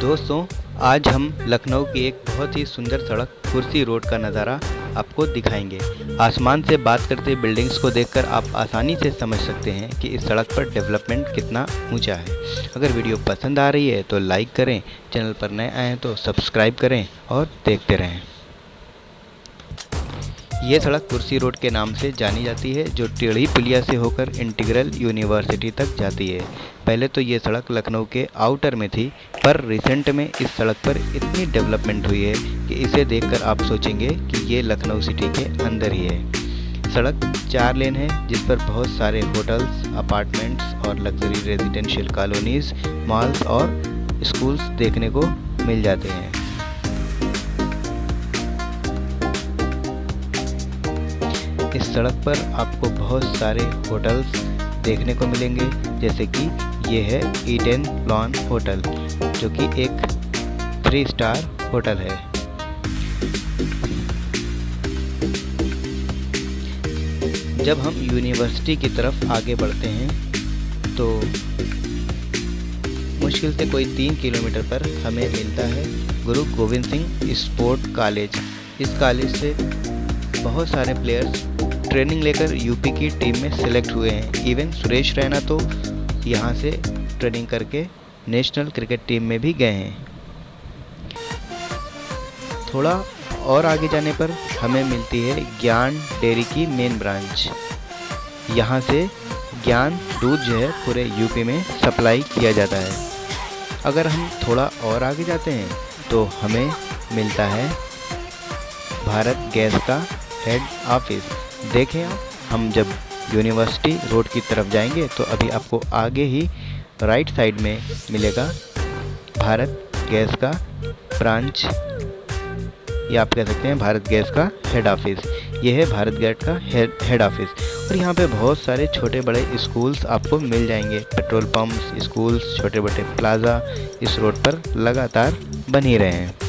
दोस्तों, आज हम लखनऊ की एक बहुत ही सुंदर सड़क, कुर्सी रोड का नज़ारा आपको दिखाएँगे। आसमान से बात करते बिल्डिंग्स को देखकर आप आसानी से समझ सकते हैं कि इस सड़क पर डेवलपमेंट कितना ऊँचा है। अगर वीडियो पसंद आ रही है तो लाइक करें, चैनल पर नए आएँ तो सब्सक्राइब करें और देखते रहें। ये सड़क कुर्सी रोड के नाम से जानी जाती है, जो टेढ़ी पुलिया से होकर इंटीग्रल यूनिवर्सिटी तक जाती है। पहले तो ये सड़क लखनऊ के आउटर में थी, पर रिसेंट में इस सड़क पर इतनी डेवलपमेंट हुई है कि इसे देखकर आप सोचेंगे कि ये लखनऊ सिटी के अंदर ही है। सड़क चार लेन है, जिस पर बहुत सारे होटल्स अपार्टमेंट्स और लग्जरी रेजिडेंशियल कॉलोनीज़ मॉल्स और स्कूल्स देखने को मिल जाते हैं। इस सड़क पर आपको बहुत सारे होटल्स देखने को मिलेंगे, जैसे कि ये है ईडन लॉन होटल जो कि एक थ्री स्टार होटल है। जब हम यूनिवर्सिटी की तरफ़ आगे बढ़ते हैं तो मुश्किल से कोई तीन किलोमीटर पर हमें मिलता है गुरु गोविंद सिंह स्पोर्ट कॉलेज। इस कॉलेज से बहुत सारे प्लेयर्स ट्रेनिंग लेकर यूपी की टीम में सिलेक्ट हुए हैं। इवन सुरेश रैना तो यहाँ से ट्रेनिंग करके नेशनल क्रिकेट टीम में भी गए हैं। थोड़ा और आगे जाने पर हमें मिलती है ज्ञान डेयरी की मेन ब्रांच यहाँ से ज्ञान दूध जो है पूरे यूपी में सप्लाई किया जाता है। अगर हम थोड़ा और आगे जाते हैं तो हमें मिलता है भारत गैस का हेड ऑफ़िस देखें आप, हम जब यूनिवर्सिटी रोड की तरफ़ जाएँगे तो अभी आपको आगे ही राइट साइड में मिलेगा भारत गैस का ब्रांच या आप कह सकते हैं भारत गैस का हेड ऑफ़िस ये है भारत गैस का हेड ऑफ़िस और यहाँ पे बहुत सारे छोटे बड़े स्कूल्स आपको मिल जाएँगे। पेट्रोल पंप्स स्कूल्स छोटे बड़े प्लाज़ा इस रोड पर लगातार बन ही रहे हैं।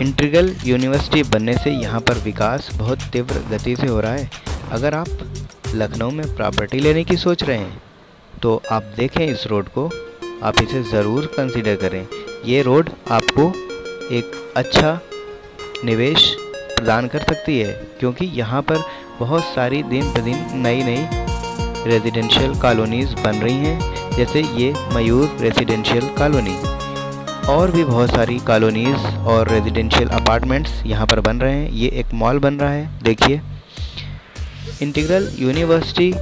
इंटीग्रल यूनिवर्सिटी बनने से यहाँ पर विकास बहुत तीव्र गति से हो रहा है। अगर आप लखनऊ में प्रॉपर्टी लेने की सोच रहे हैं तो आप देखें इस रोड को। आप इसे ज़रूर कंसिडर करें। ये रोड आपको एक अच्छा निवेश प्रदान कर सकती है, क्योंकि यहाँ पर बहुत सारी दिन प्रतिदिन नई नई रेजिडेंशियल कॉलोनीज़ बन रही हैं, जैसे ये मयूर रेजिडेंशियल कॉलोनी और भी बहुत सारी कॉलोनीज़ और रेजिडेंशियल अपार्टमेंट्स यहाँ पर बन रहे हैं। ये एक मॉल बन रहा है, देखिए। इंटीग्रल यूनिवर्सिटी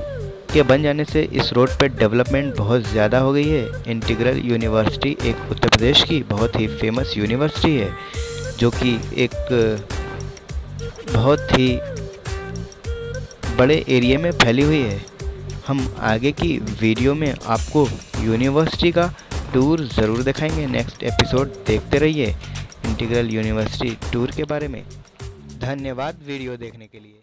के बन जाने से इस रोड पर डेवलपमेंट बहुत ज़्यादा हो गई है। इंटीग्रल यूनिवर्सिटी एक उत्तर प्रदेश की बहुत ही फ़ेमस यूनिवर्सिटी है, जो कि एक, बहुत ही बड़े एरिया में फैली हुई है। हम आगे की वीडियो में आपको यूनिवर्सिटी का टूर ज़रूर दिखाएँगे। नेक्स्ट एपिसोड देखते रहिए इंटीग्रल यूनिवर्सिटी टूर के बारे में। धन्यवाद वीडियो देखने के लिए।